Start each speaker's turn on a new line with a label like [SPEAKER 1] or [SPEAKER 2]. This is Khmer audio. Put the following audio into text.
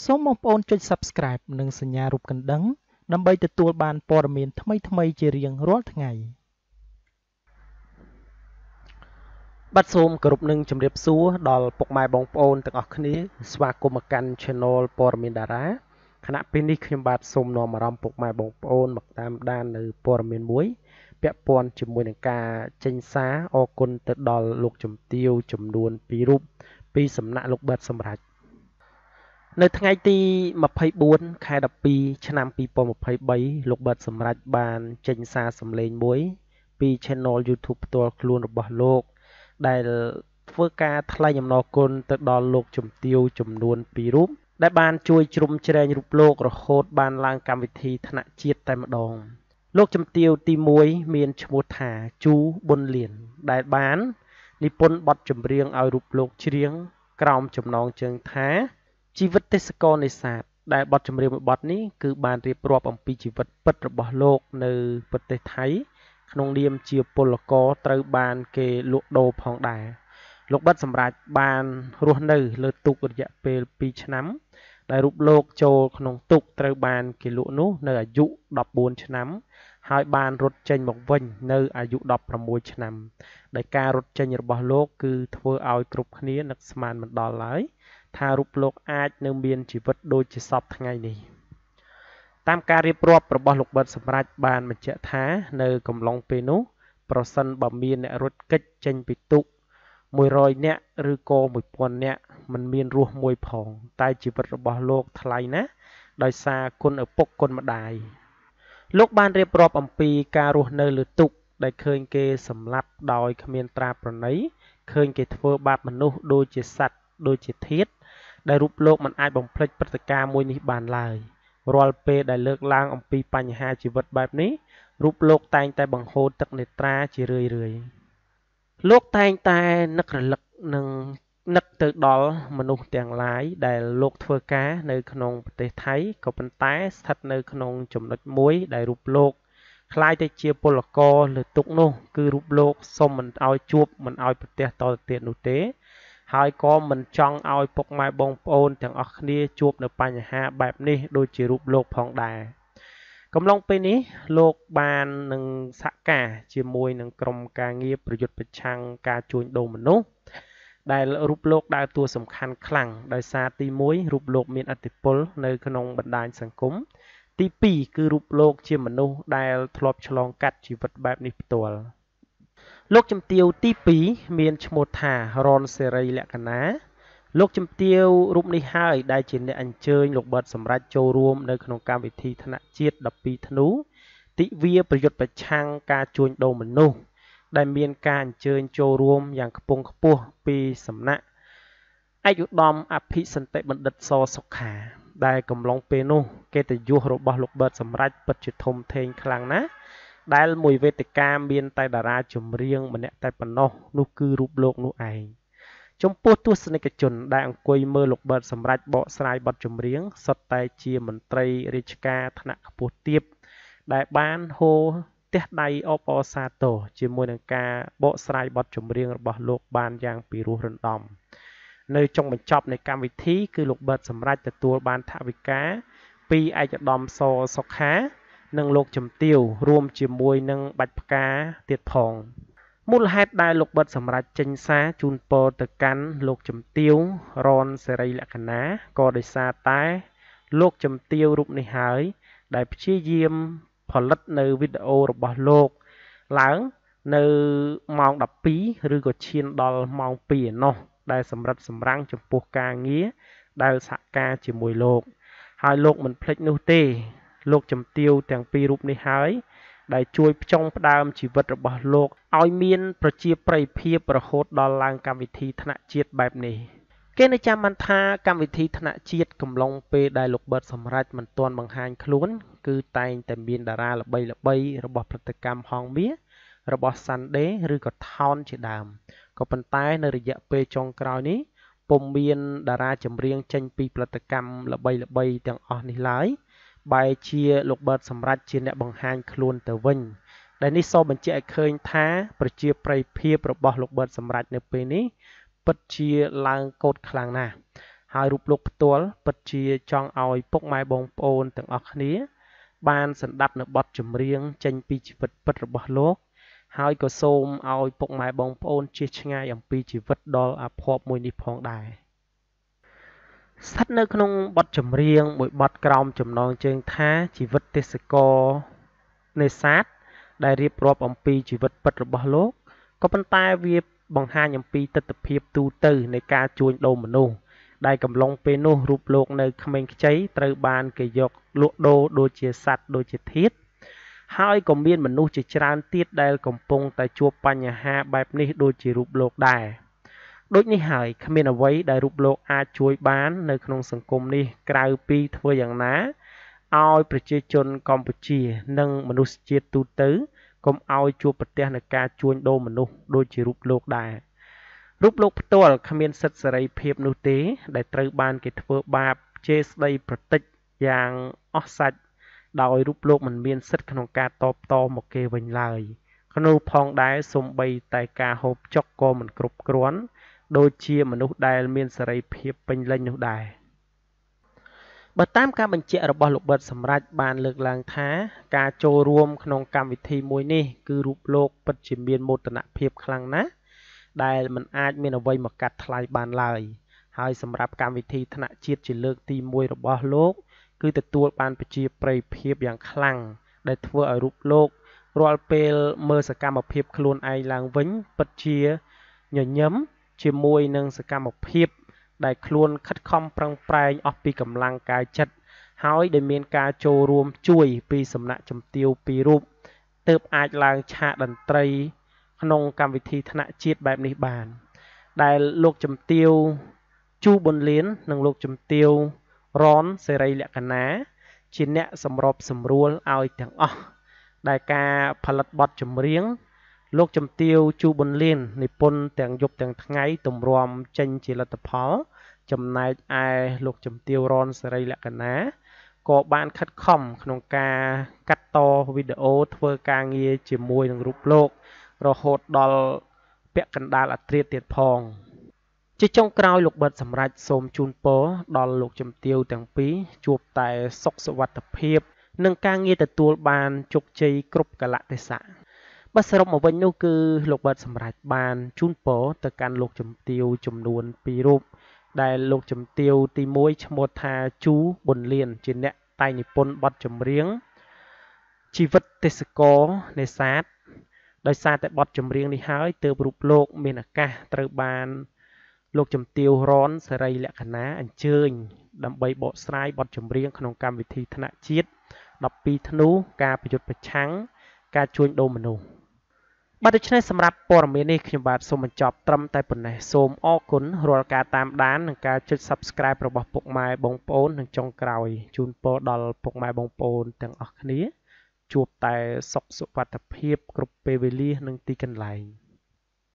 [SPEAKER 1] សូមបងប្អូនចុច Subscribe និងសញ្ញារូបកណ្ដឹង ដើម្បីទទួលបានព័ត៌មានថ្មីៗជារៀងរាល់ថ្ងៃបាទសូមគោរពនឹងជម្រាបសួរដល់ពុកម៉ែបងប្អូនទាំងអស់គ្នា ស្វាគមន៍មកកាន់ Channel ព័ត៌មានតារាខណៈពេលនេះខ្ញុំបាទសូមនាំអារម្មណ៍ពុកម៉ែបងប្អូនមកតាមដាននៅព័ត៌មានមួយពាក់ព័ន្ធជាមួយនឹងការចេញសារអគុណទៅដល់លោកជំទាវចំនួន2រូបពីសំណាក់លោកប៊ិតសម្រាប់ នៅថ្ងៃទី24ខែ12ឆ្នាំ2023លោកប៊ិតសម្រាប់បានចេញសារសម្លេងមួយ ពី Channel YouTube ផ្ទាល់ខ្លួនរបស់លោក ដែលធ្វើការថ្លែងអំណរគុណទៅដល់លោកជំទាវចំនួន2រូបដែលបានជួយជ្រោមជ្រែងរូបលោករហូតបានឡើងកម្មវិធីថ្នាក់ជាតិតែម្ដង លោកជំទាវទី1មានឈ្មោះថាជូប៊ុនលៀនដែលបាននិពន្ធបទចម្រៀងឲ្យរូបលោកច្រៀងក្រោមចំណងជើងថា ជីវិតទេសកលនេសាទដែលបទចម្រៀងមួយបទនេះគឺបានរៀបរាប់អំពីជីវិតពិតរបស់លោកនៅប្រទេសថៃ ក្នុងនាមជាពលករត្រូវបានគេលក់ដូរផងដែរលោកបិទសម្រាប់បានរស់នៅលើទូករយៈពេល2ឆ្នាំ ដែលរូបលោកចូលក្នុងទុកត្រូវបានគេលក់នោះនៅអាយុ14ឆ្នាំ ហើយបានរត់ចេញមកវិញនៅអាយុ16ឆ្នាំ ដែលការរត់ចេញរបស់លោកគឺធ្វើឲ្យគ្រប់គ្នានឹកស្មានមិនដល់ឡើយ ថារូបលោកអាចនៅមានជីវិតដូចជាសពថ្ងៃនេះតាមការរៀបរាប់របស់លោកបិទសម្រាប់បានបញ្ជាក់ថា នៅកំឡុងពេលនោះ ប្រសិនបើមានអ្នករត់គេចចេញពីទុក100នាក់ឬក៏1000នាក់មិនមានរស់មួយផង តែជីវិតរបស់លោកថ្លៃណាស់ដោយសារគុណឪពុកគុណម្ដាយលោកបានរៀបរាប់អំពីការរស់នៅលើទុកដែលឃើញគេសម្លាប់ដោយគ្មានត្រាប្រណីឃើញគេធ្វើបាបមនុស្សដូចជាសត្វដូចជាធាត ដែលរូបលោកមិនអាចបំភ្លេចព្រឹត្តិការណ៍មួយនេះបានឡើយរាល់ពេលដែលលើកឡើងអំពីបញ្ហាជីវិតបែបនេះរូបលោកតែងតែបង្ហូរទឹកនេត្រាជារឿយៗលោកតែងតែនឹករលឹកនឹងនឹកទៅដល់មនុស្សទាំងឡាយដែលលោកធ្វើការនៅក្នុងប្រទេសថៃក៏ប៉ុន្តែស្ថិតនៅក្នុងចំណុចមួយដែលរូបលោកคล้ายទៅជាពលករលើទុកនោះគឺរូបលោកសុំមិនឲ្យជួបមិនឲ្យប្រទេសតទៅទៀតនោះទេ ហើយក៏មិនចង់ឲ្យពុកម៉ែបងប្អូនទាំងអស់គ្នាជួបនៅបញ្ហាបែបនេះដូចជារូបលោកផងដែរកំឡុងពេលនេះលោកបាននឹងសហការជាមួយនឹងក្រុមការងារប្រយុទ្ធប្រឆាំងការជួញដូរមនុស្សដែលរូបលោកដើរតួសំខាន់ខ្លាំងដោយសារទី1រូបលោកមានអធិបុលនៅក្នុងបណ្ដាញសង្គមទី2គឺរូបលោកជាមនុស្សដែលធ្លាប់ឆ្លងកាត់ជីវិតបែបនេះផ្ទាល់ លោកជំទាវទី2មានឈ្មោះថារនសេរីលក្ខណាលោកជំទាវរូបនេះហើយដែលជាអ្នកអញ្ជើញលោកបិទសម្រាប់ចូលរួមនៅក្នុងកម្មវិធីថ្នាក់ជាតិ12ធ្នូទិវាប្រយុទ្ធប្រឆាំងការជួញដូរមនុស្សដែលមានការអញ្ជើញចូលរួមយ៉ាងខ្ពង់ខ្ពស់ពីសំណាក់ឯកឧត្តមអភិសន្តិបណ្ឌិតសសុខា ដែលកំឡុងពេលនោះកិត្តិយសរបស់លោកបិទសម្រាប់ពិតជាធំធេងខ្លាំងណាស់ ដែលមួយវេទិកាមានតែតារាចម្រៀងម្នាក់តែប៉ុណ្ណោះនោះគឺរូបលោកនោះឯងចំពោះទស្សនិកជនដែលអង្គុយមើលលោកបិទសម្រាប់បកស្រាយបទចម្រៀងសុទ្ធតែជាមន្ត្រីរាជការថ្នាក់ខ្ពស់ទាបដែលបានហូរទះដៃអបអរសាទរជាមួយនឹងការបកស្រាយបទចម្រៀងរបស់លោកបានយ៉ាងពីរោះរណ្ដំនៅចុងបញ្ចប់នៃកម្មវិធីគឺលោកបិទសម្រាប់ទទួលបានថវិកាពីឯកឧត្តមសសុខា និងលោកជំទាវរួមជាមួយនឹងបាច់ផ្កាទៀតផងមូលហេតុដែលលោកបិទសម្រាប់ចេញសារជូនពរទៅកាន់លោកជំទាវរនសេរីលក្ខណាក៏ដោយសារតែលោកជំទាវរូបនេះហើយ ដែលព្យាយាមផលិតនៅវីដេអូរបស់លោកឡើងនៅម៉ោង12ឬក៏ឈានដល់ម៉ោង2ឯណោះដែលសម្រិតសម្រាំងចំពោះការងារដែលសហការជាមួយលោក ហើយលោកមិនភ្លេចនោះទេ លោកជំទាវទាំងពីររូបនេះហើយ ដែលជួយផ្ចង់ផ្ដើមជីវិតរបស់លោកឲ្យមាន ប្រជាប្រិយភាពរហូតដល់ឡើងកម្មវិធីថ្នាក់ជាតិបែបនេះគេនៅចាំបានថាកម្មវិធីថ្នាក់ជាតិកំឡុងពេលដែលលោកបិទសម្រេចមិនទាន់បង្ហាញខ្លួន គឺតែងតែមានតារាល្បីល្បីរបស់ព្រឹត្តិកម្មហងមាសរបស់ Sunday ឬក៏ Town ជាដើមក៏ប៉ុន្តែនៅរយៈពេលចុងក្រោយនេះពុំមានតារាចម្រៀងចេញពីផលិតកម្មល្បីៗទាំងអស់នេះឡើយ បែជាលោកបឺតសម្រាប់ជាអ្នកបង្ហាញខ្លួនទៅវិញ ដែលនេះសបញ្ជាក់ឲ្យឃើញថាប្រជាប្រិយភាពរបស់លោកបឺតសម្រាប់នៅពេលនេះពិតជាឡើងកោតខ្លាំងណាស់ហើយរូបលោកផ្ទាល់ពិតជាចង់ឲ្យពុកម៉ែបងប្អូនទាំងអស់គ្នា បានសន្តាប់នៅបទចម្រៀងចេញពីជីវិតពិតរបស់លោកហើយក៏សូមឲ្យពុកម៉ែបងប្អូនជៀសឆ្ងាយអំពីជីវិតដ៏អភ័ព្វមួយនេះផងដែរ ស្ថិតនៅក្នុងបទចម្រៀងមួយបទក្រោមចំណងជើងថាជីវិតទេសកលនេសាទដែលរៀបរាប់អំពីជីវិតពិតរបស់លោកក៏ប៉ុន្តែវាបង្ហាញអំពីទស្សនវិជ្ជាទូទៅនៃការជួញដូរមនុស្សដែលកំឡុងពេលនោះរូបលោកនៅក្មេងខ្ចីត្រូវបានគេយកលក់ដូរដូចជាសត្វដូចជាធាតុហើយក៏មានមនុស្សជាច្រើនទៀតដែលកំពុងតែជួបបញ្ហាបែបនេះដូចជារូបលោកដែរ ដូចនេះហើយគ្មានអ្វីដែលរូបលោកអាចជួយបាន នៅក្នុងសង្គមនេះក្រៅពីធ្វើយ៉ាងណាឲ្យប្រជាជនកម្ពុជា និងមនុស្សជាតិទូទៅកុំឲ្យជួបប្រទះនឹងការជួញដូរមនុស្សដូចជារូបលោកដែររូបលោកផ្ទាល់គ្មានសិទ្ធិសេរីភាពនោះទេ ដែលត្រូវបានគេធ្វើបាបជេរស្ដីប្រតិចយ៉ាងអស់សាច់ដោយរូបលោកមិនមានសិទ្ធិក្នុងការតបតមកគេវិញឡើយក្នុងផងដែរសំបីតែការហូបចុកក៏មិនគ្រប់គ្រាន់ ដូចជាមនុស្សដែលមានសេរីភាពពេញលេញនោះដែរបើតាមការបញ្ជាក់របស់លោកបិទសម្រាប់បានលើកឡើងថា ការចូលរួមក្នុងកម្មវិធីមួយនេះ គឺរូបលោកពិតជាមានមោទនភាពខ្លាំងណាស់ដែលមិនអាចមានអ្វីមកកាត់ថ្លៃបានឡើយហើយសម្រាប់កម្មវិធីថ្នាក់ជាតិជាលើកទី1របស់លោក គឺទទួលបានប្រជាប្រិយភាពយ៉ាងខ្លាំងដែលធ្វើឲ្យរូបលោករាល់ពេលមើលសកម្មភាពខ្លួនឯងឡើងវិញពិតជាញញឹម ជាមួយនឹងសកម្មភាព ដែលខ្លួនខិតខំប្រឹងប្រែងអស់ពីកម្លាំងកាយចិត្តហើយដែលមានការចូលរួមជួយពីសំណាក់ជំទាវពីររូបទើបអាចឡើងឆាកតន្ត្រី ក្នុងកម្មវិធីថ្នាក់ជាតិបែបនេះបាន ដែលលោកជំទាវជូប៊ុនលៀននិងលោកជំទាវរនសេរីលក្ខណាជាអ្នកសម្របសម្រួលឲ្យទាំងអស់ដែលការផលិតបទចម្រៀង លោកជំទាវជូប៊ុនលៀននិពន្ធទាំងយប់ទាំងថ្ងៃទម្រាំចេញជាលទ្ធផល ចំណែកឯលោកជំទាវរនសេរីលក្ខណាក៏បានខិតខំក្នុងការកាត់តវីដេអូធ្វើការងារជាមួយនឹងរូបលោក រហូតដល់ពាក់កណ្ដាលអត្រាទៀតផងជាចុងក្រោយលោកបិទសម្រាប់សូមជូនពរដល់លោកជំទាវទាំងពីរជួបតែសុខសុវត្ថិភាព និងការងារទទួលបានជោគជ័យគ្រប់កលៈទេសៈ បើសរុបមកវិញនោះគឺលោកបិទសម្រាប់បានជូនពរទៅកាន់លោកជំទាវចំនួន2រូបដែលលោកជំទាវទី1ឈ្មោះថាជូប៊ុនលៀនជាអ្នកតែងនិពន្ធបទចម្រៀងជីវិតទេសកលនេសាទដោយសារតែបទចម្រៀងនេះហើយទើបរូបលោកមានឱកាសត្រូវបានលោកជំទាវរនសេរីលក្ខណាអញ្ជើញ ដើម្បីបកស្រាយបទចម្រៀងក្នុងកម្មវិធីថ្នាក់ជាតិ12ធ្នូការប្រយុទ្ធប្រឆាំងការជួញដូរមនុស្ស បាទដូច្នេះសម្រាប់ព័ត៌មាននេះខ្ញុំបាទសូមបញ្ចប់ត្រឹមតែប៉ុណ្ណេះសូមអរគុណរាល់ការតាមដាននិងការចុច Subscribe របស់ពុកម៉ែបងប្អូននិងចុងក្រោយជូនពរដល់ពុកម៉ែបងប្អូនទាំងអស់គ្នាជួបតែសុខសុវត្ថិភាពគ្រប់ពេលវេលានិងទីកន្លែង។